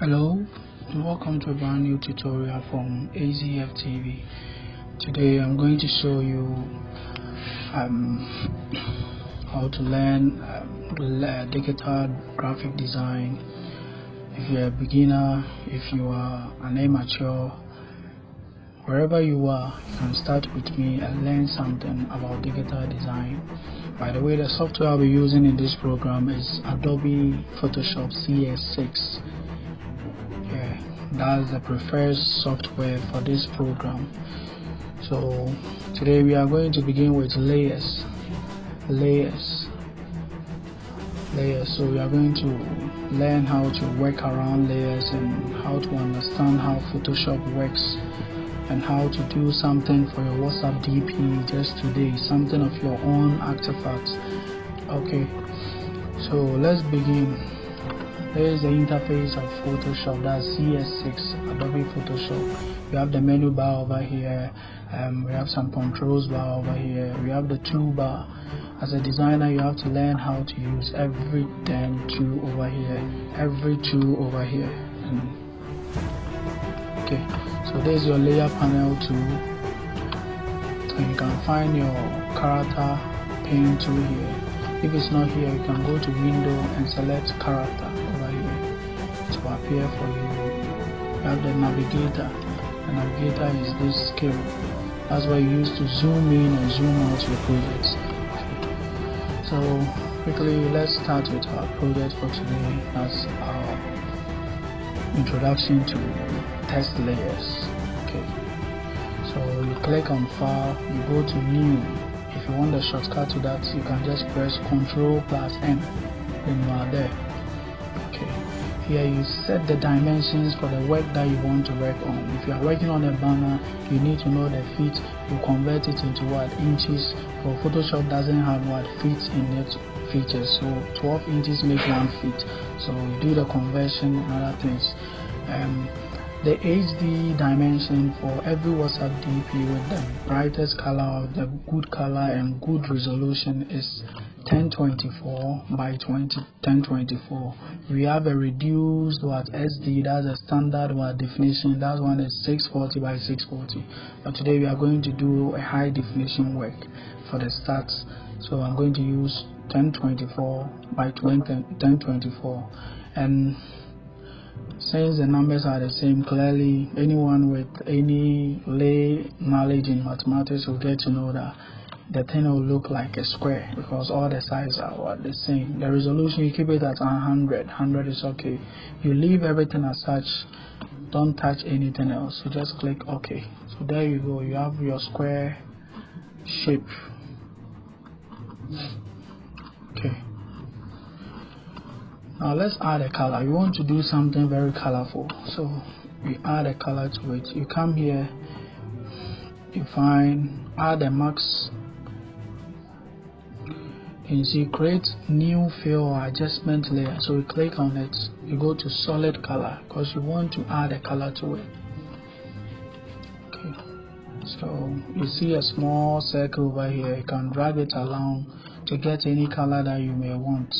Hello and welcome to a brand new tutorial from AZF TV. Today I'm going to show you um, how to learn um, digital graphic design. If you're a beginner, if you are an amateur, wherever you are, you can start with me and learn something about digital design. By the way, the software I'll be using in this program is Adobe Photoshop CS6 that's the preferred software for this program. So today we are going to begin with layers. Layers. Layers. So we are going to learn how to work around layers and how to understand how Photoshop works and how to do something for your WhatsApp DP just today. Something of your own artifacts. Okay. So let's begin here is the interface of Photoshop, that's CS6, Adobe Photoshop. We have the menu bar over here, um, we have some controls bar over here, we have the toolbar. As a designer, you have to learn how to use every damn tool over here, every tool over here. okay, so there's your layer panel tool. So you can find your character paint tool here. If it's not here, you can go to window and select character appear for you. You have the navigator. The navigator is this scale. That's what you use to zoom in and zoom out your projects. So quickly let's start with our project for today. That's our introduction to test layers. Okay. So you click on file, you go to new. If you want the shortcut to that, you can just press Ctrl plus N. Then you are there here you set the dimensions for the work that you want to work on. If you are working on a banner you need to know the feet you convert it into what? Inches. For photoshop doesn't have what? Feet in it features. So 12 inches make one feet so you do the conversion and other things. Um, the HD dimension for every WhatsApp DP with the brightest color, the good color and good resolution is 1024 by 20, 1024. We have a reduced what SD, that's a standard what definition, that one is 640 by 640. But today we are going to do a high definition work for the stats. So I'm going to use 1024 by 20, 1024 and since the numbers are the same, clearly anyone with any lay knowledge in mathematics will get to know that the thing will look like a square because all the sides are what the same. The resolution you keep it at 100. 100 is okay. You leave everything as such. Don't touch anything else. So just click OK. So there you go. You have your square shape. Okay. Now let's add a color. You want to do something very colorful. So we add a color to it. You come here. You find add a max you see create new fill or adjustment layer. So we click on it you go to solid color because you want to add a color to it. Okay. So you see a small circle over here you can drag it along to get any color that you may want.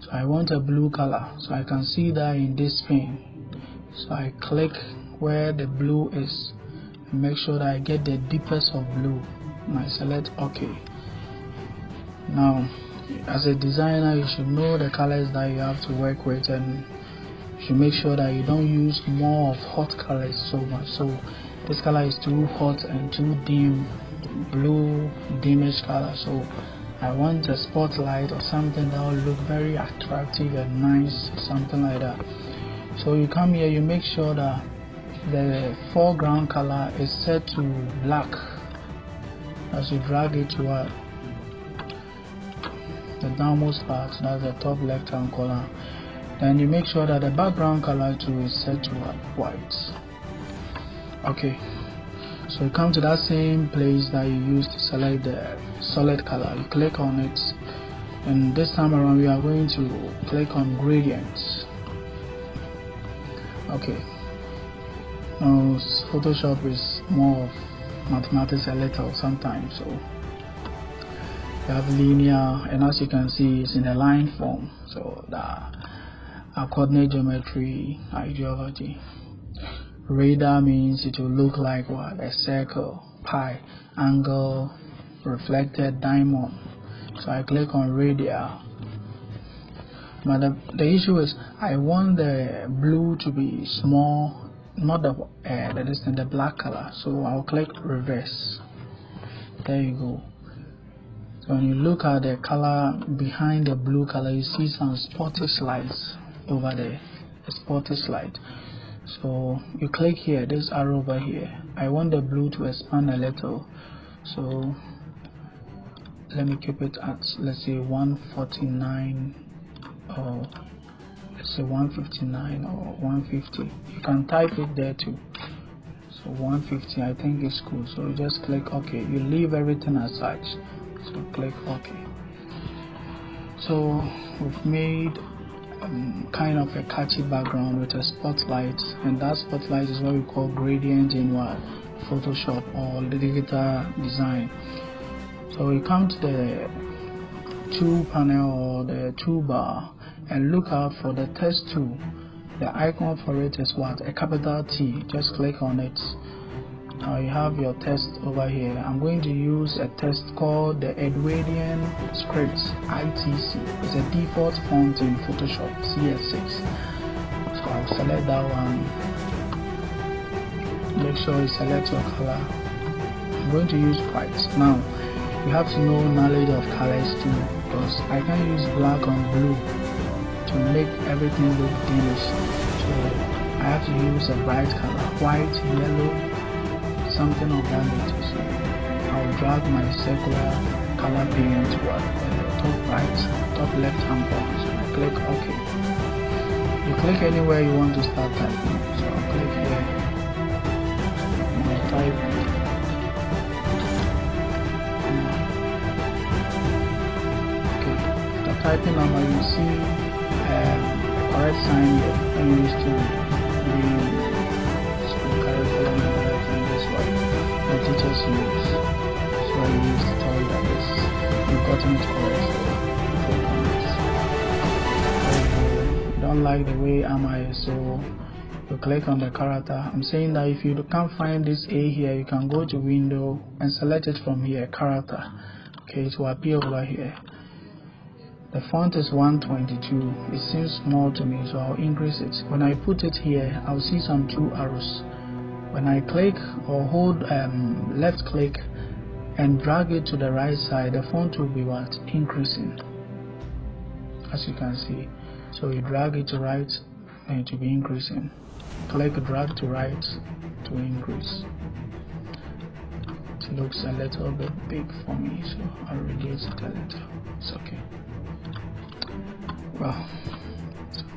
So I want a blue color so I can see that in this pane. So I click where the blue is and make sure that I get the deepest of blue. And I select OK now as a designer you should know the colors that you have to work with and you should make sure that you don't use more of hot colors so much. So this color is too hot and too dim blue dimish color. So I want a spotlight or something that will look very attractive and nice something like that. So you come here you make sure that the foreground color is set to black. As you drag it to the downmost part that's the top left hand corner. Then you make sure that the background color too is set to white. Okay. So you come to that same place that you used to select the solid color. You click on it. And this time around we are going to click on gradients. Okay. Now Photoshop is more of mathematics a little sometimes so you have linear and as you can see it's in a line form so the coordinate geometry ideology. Radial means it will look like what? A circle, pi, angle, reflected diamond. So I click on radial. But the, the issue is I want the blue to be small, not the uh, the the black color. So I'll click reverse. There you go. When you look at the color behind the blue color, you see some spotty slides over there. A spotty slide. So you click here, this arrow over here. I want the blue to expand a little. So let me keep it at let's say 149 or let's say 159 or 150 you can type it there too so 150 I think is cool so you just click OK you leave everything as such so click OK so we've made um, kind of a catchy background with a spotlight and that spotlight is what we call gradient in what Photoshop or digital design so we come to the tool panel or the toolbar and look out for the test tool. The icon for it is what? A capital T. Just click on it. Now you have your test over here. I'm going to use a test called the Edwardian Script ITC. It's a default font in Photoshop CS6. So I'll select that one. Make sure you select your color. I'm going to use white. Now you have to know knowledge of colors too because I can use black on blue to make everything look greenish so I have to use a bright color white yellow something of that nature. I'll drag my circular color paint to uh, top right top left hand I click OK. You click anywhere you want to start typing. So I'll click here. And I'll type Okay. After typing number you see um, correct sign to the I to tell that this you've gotten it correct don't like the way am I so you click on the character I'm saying that if you can't find this A here you can go to window and select it from here character okay it will appear over here the font is 122. It seems small to me, so I'll increase it. When I put it here, I'll see some two arrows. When I click or hold um, left click and drag it to the right side, the font will be what? Increasing. As you can see. So you drag it to right and it will be increasing. Click drag to right to increase. It looks a little bit big for me, so I'll reduce it a little. It's okay well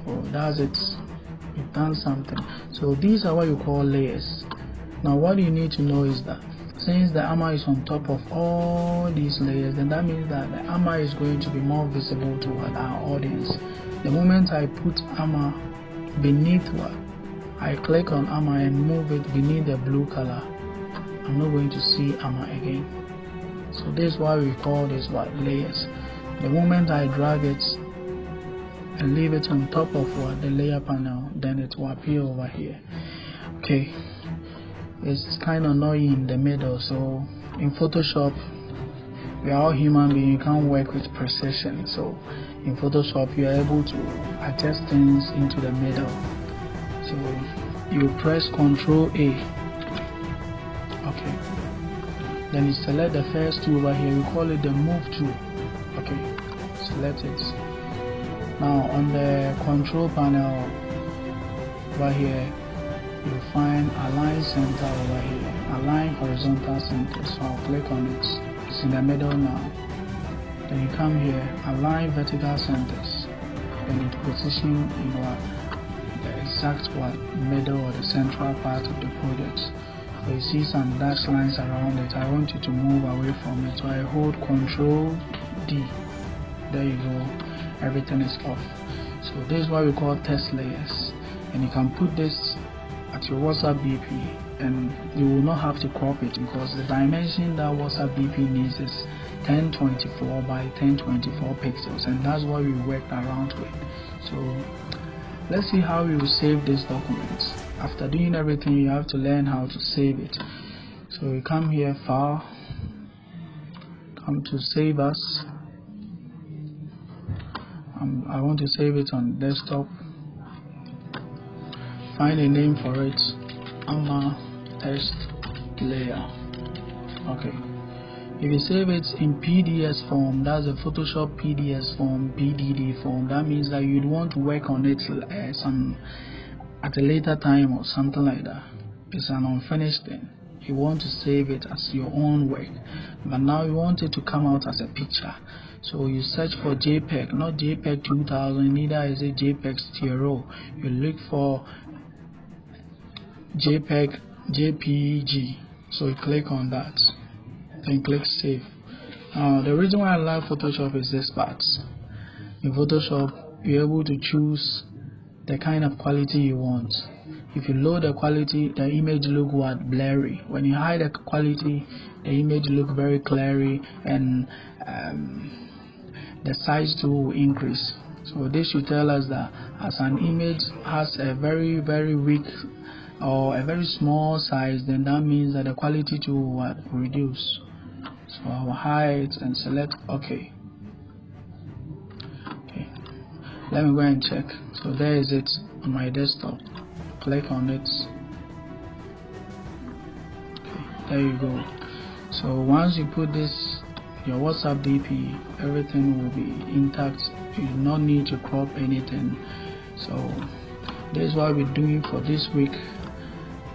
so that's it we've done something. So these are what you call layers. Now what you need to know is that since the armor is on top of all these layers then that means that the armor is going to be more visible to our audience. The moment I put armor beneath what I click on armor and move it beneath the blue color I'm not going to see armor again. So this is why we call this what layers. The moment I drag it and leave it on top of what the layer panel then it will appear over here. Okay. It's kind of annoying in the middle so in Photoshop we are all human beings you can't work with precision. So in Photoshop you are able to adjust things into the middle. So you press ctrl A. Okay. Then you select the first tool over here. We call it the move tool. Okay. Select it now on the control panel over here you find align center over here. Align horizontal center. So I'll click on it. It's in the middle now. Then you come here align vertical centers. Then it position in what the exact what middle or the central part of the project so you see some dashed lines around it. I want you to move away from it. So I hold control D there you go everything is off. So this is what we call test layers. And you can put this at your WhatsApp DP and you will not have to crop it because the dimension that WhatsApp DP needs is 1024 by 1024 pixels and that's what we worked around with. So let's see how you save this document after doing everything you have to learn how to save it. So you come here file. Come to save as um, I want to save it on desktop. Find a name for it. AMA test layer okay. If you save it in PDS form that's a Photoshop PDS form PDD form that means that you'd want to work on it uh, some at a later time or something like that. It's an unfinished thing. You want to save it as your own work. But now you want it to come out as a picture so you search for JPEG not JPEG 2000 neither is it JPEG stereo you look for JPEG JPG so you click on that then click save. Uh, the reason why I like Photoshop is this part. In Photoshop you're able to choose the kind of quality you want. If you load the quality the image look what? Blurry. When you hide the quality the image look very clear and um, the size too will increase. So this should tell us that as an image has a very very weak or a very small size then that means that the quality too will reduce. So I will hide and select OK let me go and check. So there is it on my desktop. Click on it. Okay there you go. So once you put this your WhatsApp DP everything will be intact. You do not need to crop anything. So this is what we're doing for this week.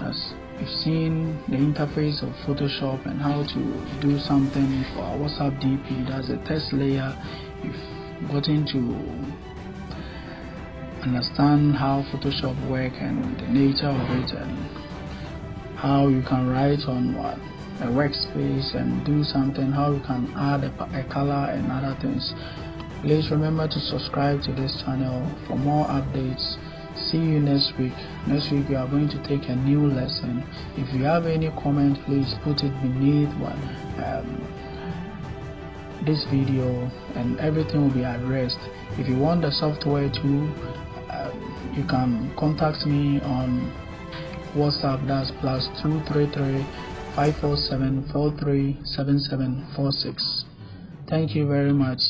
As you've seen the interface of Photoshop and how to do something for our WhatsApp DP that's a test layer. You've gotten to understand how Photoshop work and the nature of it and how you can write on what a workspace and do something how you can add a, a color and other things. Please remember to subscribe to this channel for more updates. See you next week. Next week we are going to take a new lesson. If you have any comment please put it beneath what um, this video and everything will be addressed if you want the software too you can contact me on WhatsApp that's plus 233 547 437746. Thank you very much.